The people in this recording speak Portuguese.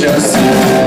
You